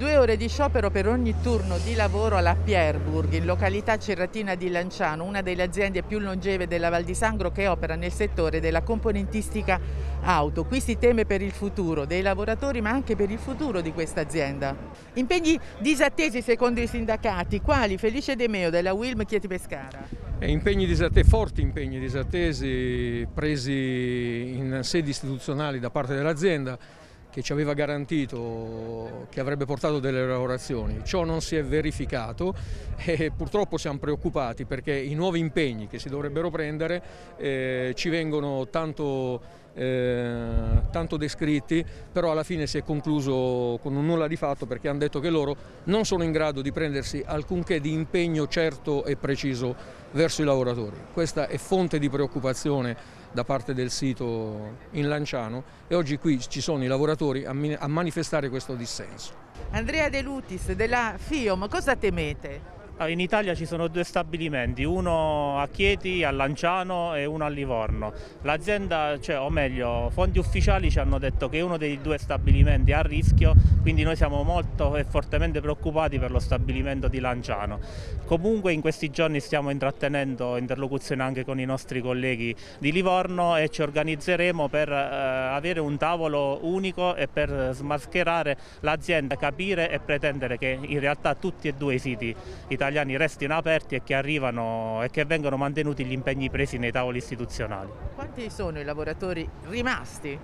Due ore di sciopero per ogni turno di lavoro alla Pierburg, in località Cerratina di Lanciano, una delle aziende più longeve della Val di Sangro che opera nel settore della componentistica auto. Qui si teme per il futuro dei lavoratori ma anche per il futuro di questa azienda. Impegni disattesi secondo i sindacati, quali Felice De Meo della Wilm Chieti Pescara? Impegni disattesi, forti impegni disattesi presi in sedi istituzionali da parte dell'azienda che ci aveva garantito che avrebbe portato delle lavorazioni. Ciò non si è verificato e purtroppo siamo preoccupati perché i nuovi impegni che si dovrebbero prendere eh, ci vengono tanto eh, tanto descritti, però alla fine si è concluso con un nulla di fatto perché hanno detto che loro non sono in grado di prendersi alcunché di impegno certo e preciso verso i lavoratori. Questa è fonte di preoccupazione da parte del sito in Lanciano e oggi qui ci sono i lavoratori a manifestare questo dissenso. Andrea De Lutis della FIOM, cosa temete? Ah, in Italia ci sono due stabilimenti, uno a Chieti, a Lanciano e uno a Livorno. L'azienda, cioè, o meglio, fonti ufficiali ci hanno detto che uno dei due stabilimenti è a rischio, quindi noi siamo molto e fortemente preoccupati per lo stabilimento di Lanciano. Comunque in questi giorni stiamo intrattenendo interlocuzione anche con i nostri colleghi di Livorno e ci organizzeremo per eh, avere un tavolo unico e per smascherare l'azienda, capire e pretendere che in realtà tutti e due i siti italiani italiani restino aperti e che, arrivano, e che vengano mantenuti gli impegni presi nei tavoli istituzionali. Quanti sono i lavoratori rimasti?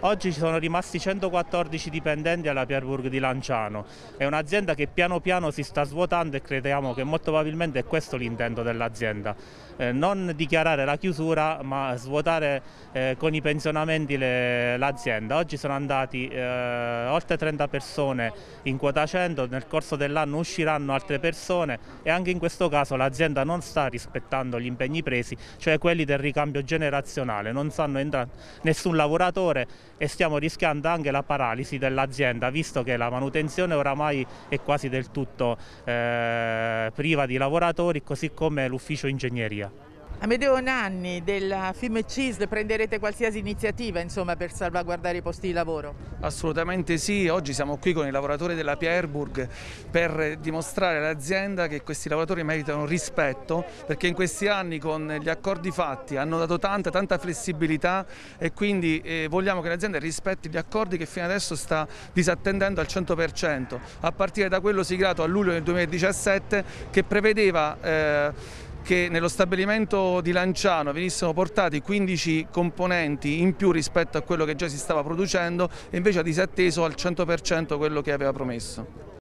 Oggi ci sono rimasti 114 dipendenti alla Pierburg di Lanciano. È un'azienda che piano piano si sta svuotando e crediamo che molto probabilmente è questo l'intento dell'azienda. Eh, non dichiarare la chiusura ma svuotare eh, con i pensionamenti l'azienda. Oggi sono andati eh, oltre 30 persone in quota 100, nel corso dell'anno usciranno altre persone e anche in questo caso l'azienda non sta rispettando gli impegni presi, cioè quelli del ricambio generazionale. Non stanno entrando nessun lavoratore e stiamo rischiando anche la paralisi dell'azienda visto che la manutenzione oramai è quasi del tutto eh, priva di lavoratori così come l'ufficio ingegneria. Amedeo Nanni della Film CISL prenderete qualsiasi iniziativa insomma, per salvaguardare i posti di lavoro? Assolutamente sì, oggi siamo qui con i lavoratori della Pierburg per dimostrare all'azienda che questi lavoratori meritano rispetto perché in questi anni con gli accordi fatti hanno dato tanta tanta flessibilità e quindi eh, vogliamo che l'azienda rispetti gli accordi che fino adesso sta disattendendo al 100% a partire da quello siglato a luglio del 2017 che prevedeva eh, che nello stabilimento di Lanciano venissero portati 15 componenti in più rispetto a quello che già si stava producendo e invece ha disatteso al 100% quello che aveva promesso.